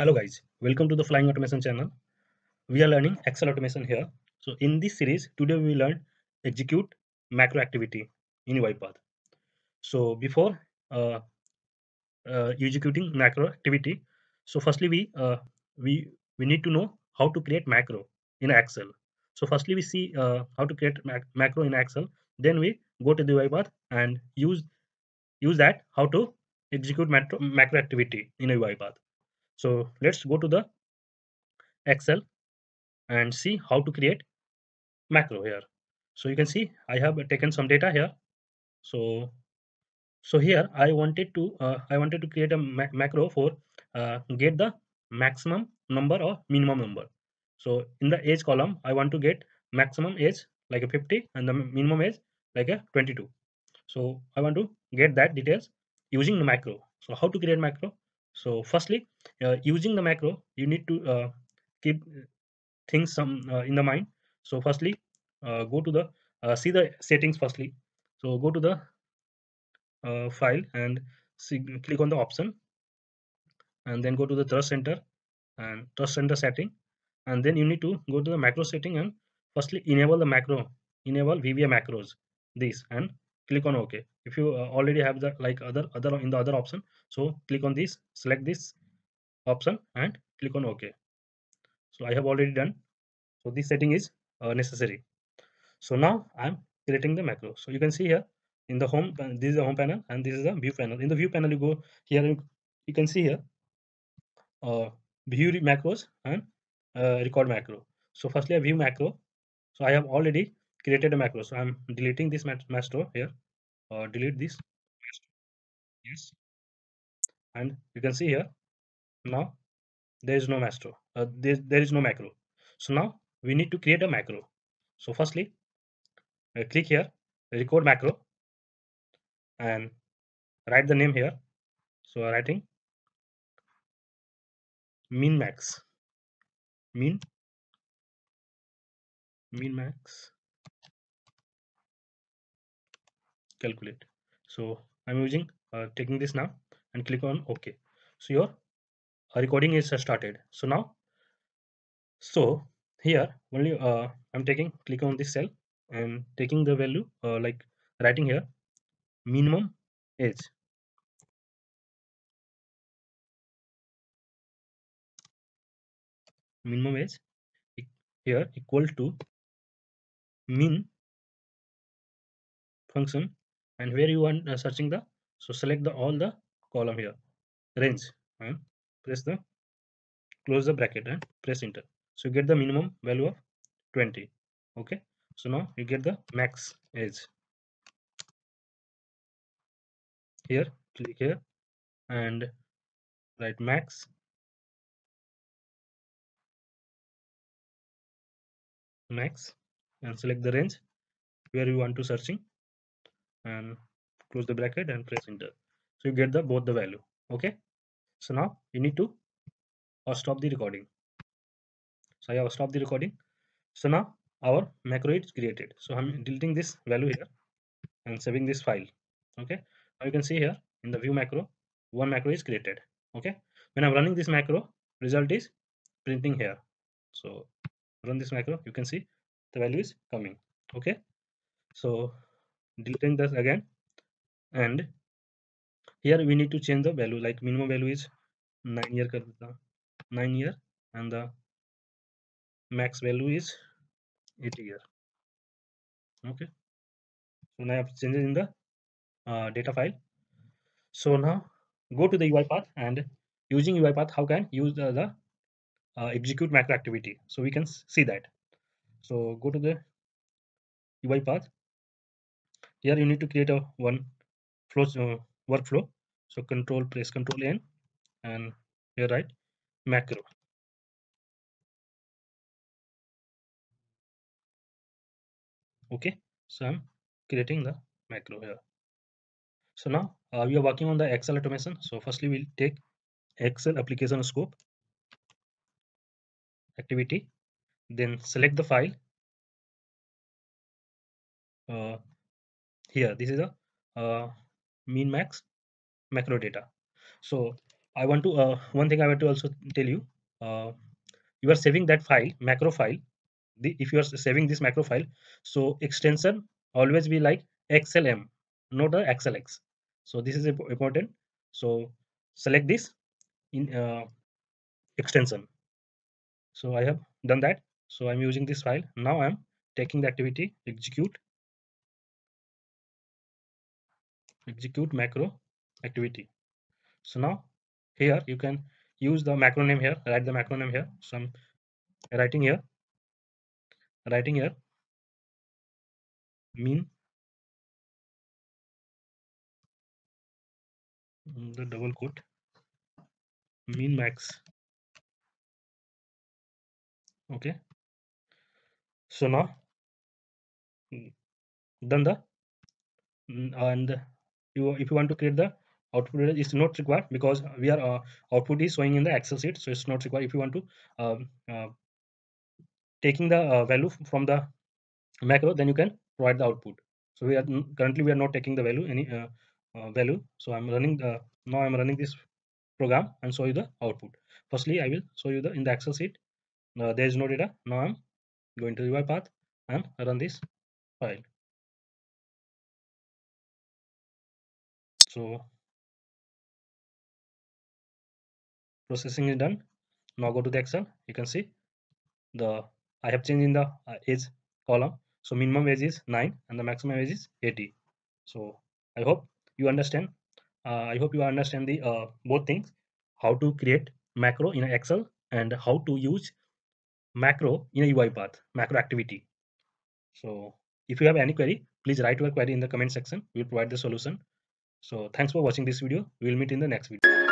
Hello guys, welcome to the Flying Automation channel. We are learning Excel automation here. So in this series, today we learn execute macro activity in UiPath. So before uh, uh, executing macro activity, so firstly we uh, we we need to know how to create macro in Excel. So firstly we see uh, how to create mac macro in Excel. Then we go to the UiPath and use use that how to execute macro, macro activity in a UiPath. So let's go to the Excel and see how to create macro here. So you can see I have taken some data here. So so here I wanted to uh, I wanted to create a ma macro for uh, get the maximum number or minimum number. So in the age column I want to get maximum age like a 50 and the minimum age like a 22. So I want to get that details using the macro. So how to create macro? So firstly, uh, using the macro, you need to uh, keep things some uh, in the mind. So firstly, uh, go to the uh, see the settings firstly. So go to the file and see, click on the option, and then go to the trust center and trust center setting, and then you need to go to the macro setting and firstly enable the macro, enable VBA macros, this and click on OK. If you uh, already have the like other other in the other option, so click on this, select this option and click on OK. So I have already done. So this setting is uh, necessary. So now I'm creating the macro. So you can see here in the home, this is the home panel and this is the view panel. In the view panel, you go here, you, you can see here uh, view macros and uh, record macro. So firstly, a view macro. So I have already created a macro. So I'm deleting this macro here. or delete this. Yes. And you can see here now there is no macro. Uh, there, there is no macro. So now we need to create a macro. So firstly, uh, click here, record macro, and write the name here. So I'm writing min max, min, min max, calculate. So I'm using uh, taking this now and click on OK. So your uh, recording is started. So now, so here only uh, I'm taking click on this cell and taking the value uh, like writing here minimum age minimum age here equal to min function and where you want uh, searching the so select the all the column here. Range and press the close the bracket and press enter. So you get the minimum value of 20 okay? So now you get the max age here click here and write max. Max and select the range where you want to searching and close the bracket and press enter. So you get the both the value okay? So now you need to or stop the recording. So i have stopped the recording. So now our macro is created. So i'm deleting this value here and saving this file okay? Now you can see here in the view macro one macro is created okay? When i'm running this macro result is printing here. So run this macro you can see the value is coming okay? So deleting this again. And here we need to change the value like minimum value is 9 year 9 year and the max value is 8 year. Okay. So now I have changed in the uh, data file. So now go to the UiPath and using UiPath how can use the, the uh, execute macro activity? So we can see that. So go to the UiPath here you need to create a one flow uh, workflow. So control press control n and here write macro. Okay so i'm creating the macro here. So now uh, we are working on the excel automation. So firstly we'll take excel application scope activity then select the file uh, here this is a uh, min max macro data so I want to uh, one thing I want to also tell you. Uh, you are saving that file macro file. The, if you are saving this macro file, so extension always be like XLM, not a XLX. So this is important. So select this in uh, extension. So I have done that. So I'm using this file. Now I'm taking the activity execute execute macro activity. So now here you can use the macro name here, write the macro name here. So I'm writing here, writing here mean the double quote mean max okay so now done the and you if you want to create the output is not required because we are uh, output is showing in the excel sheet so it's not required if you want to um, uh, taking the uh, value from the macro then you can provide the output. So we are currently we are not taking the value any uh, uh, value. So i'm running the now i'm running this program and show you the output. Firstly i will show you the in the excel sheet uh, there is no data. Now i'm going to the path and run this file so processing is done. Now go to the excel. You can see the i have changed in the uh, age column. So minimum age is 9 and the maximum age is 80 so i hope you understand uh, i hope you understand the uh, both things. How to create macro in excel and how to use macro in a UiPath macro activity. So if you have any query please write your query in the comment section. We'll provide the solution so thanks for watching this video. We will meet in the next video.